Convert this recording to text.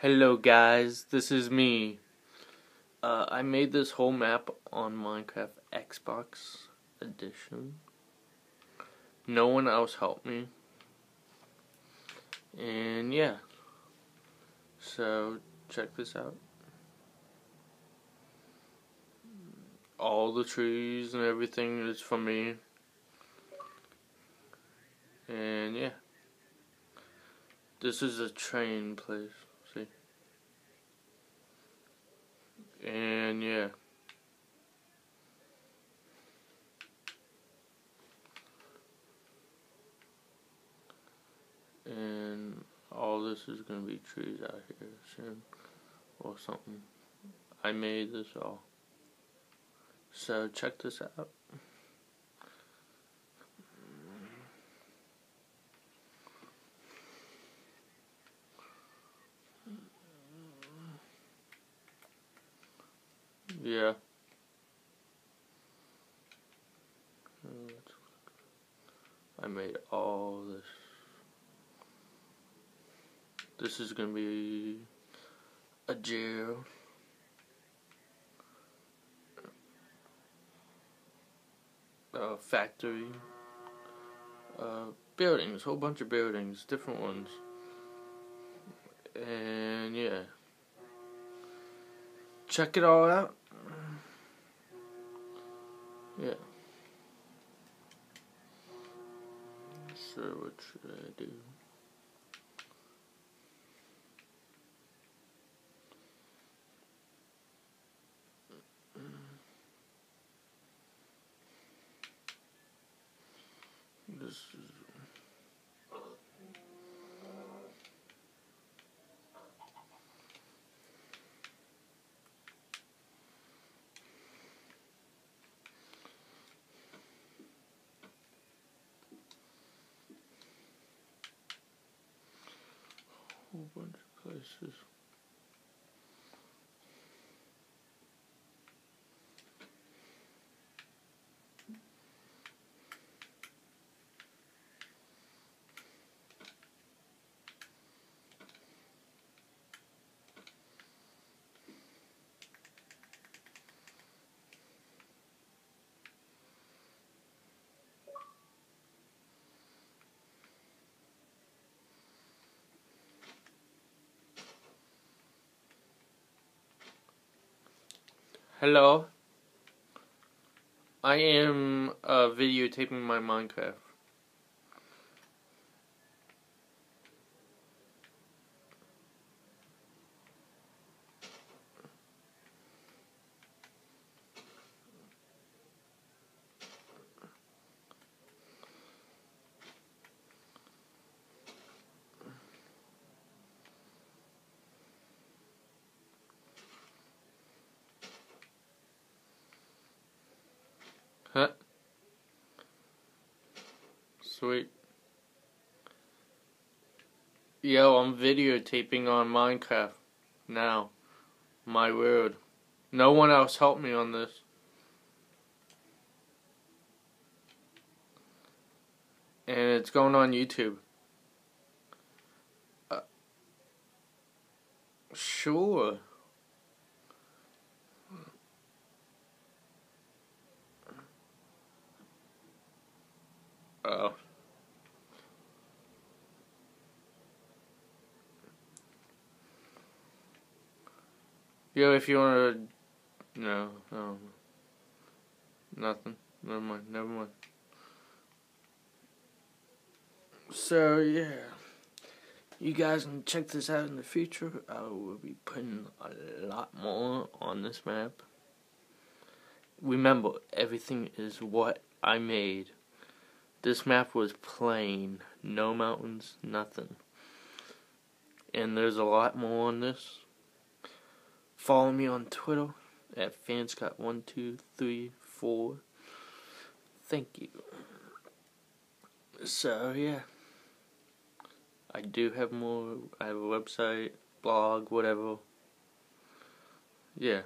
Hello guys, this is me. Uh, I made this whole map on Minecraft Xbox Edition. No one else helped me. And yeah. So, check this out. All the trees and everything is for me. And yeah. This is a train place. And yeah. And all this is gonna be trees out here soon. Or something. I made this all. So check this out. Yeah. I made all this. This is gonna be a jail. A factory. Uh, buildings, whole bunch of buildings, different ones. And yeah. Check it all out. Yeah. So what should I do? This is whole bunch of places. Hello. I am uh, videotaping my Minecraft. I'm videotaping on Minecraft now. My word. No one else helped me on this. And it's going on YouTube. Uh, sure. Oh. Yo, if you wanna, no, no, um, nothing. Never mind. Never mind. So yeah, you guys can check this out in the future. I will be putting a lot more on this map. Remember, everything is what I made. This map was plain, no mountains, nothing. And there's a lot more on this. Follow me on Twitter at fanscott1234. Thank you. So, yeah. I do have more. I have a website, blog, whatever. Yeah.